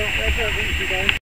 Não, essa é a 22.